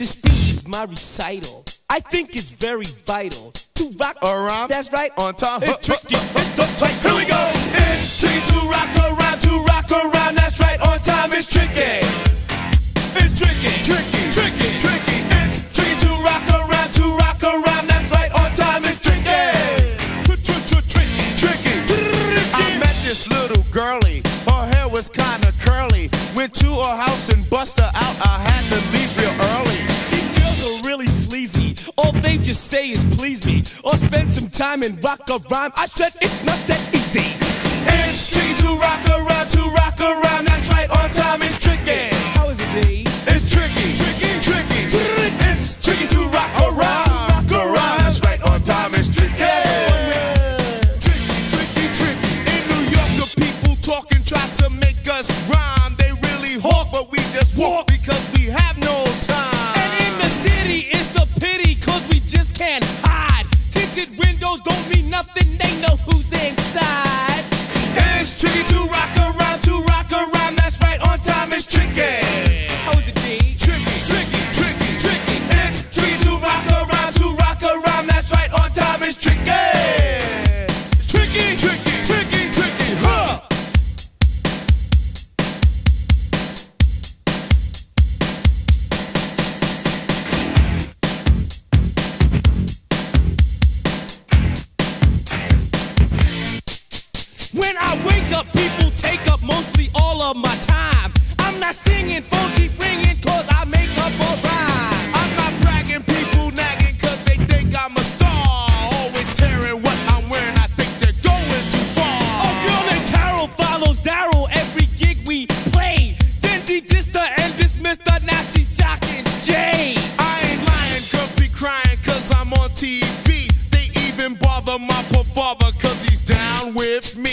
This speech is my recital. I think it's very vital to rock Around. That's right. On time. It's tricky. It's the tight. Here we go. It's tricky to rock around, to rock around. That's right. On time. It's tricky. It's tricky. Tricky. Tricky. Tricky. It's tricky to rock around, to rock around. That's right. On time. It's tricky. Tricky. Tricky. I met this little girlie. Her hair was kinda curly. Went to her house and bust her out. I had to leave real Just say is please me or spend some time and rock a rhyme. I said it's not that easy. It's tricky to rock around, to rock around. That's right. On time. It's tricky. How is it, D? It's tricky, tricky, tricky. It's tricky to rock around, rock around. That's right, on time. It's tricky. Tricky, tricky, tricky. In New York, the people talking try to make us rhyme. They really hawk, but we just walk Tricky up, people take up mostly all of my time. I'm not singing, phone keep ringing, cause I make up a rhyme. I'm not bragging, people nagging cause they think I'm a star. Always tearing what I'm wearing, I think they're going too far. A girl named Carol follows Darryl every gig we play. Then she dissed her and dismissed her, now she's shocking Jay. I ain't lying, girls be crying cause I'm on TV. They even bother my poor father cause he's down with me.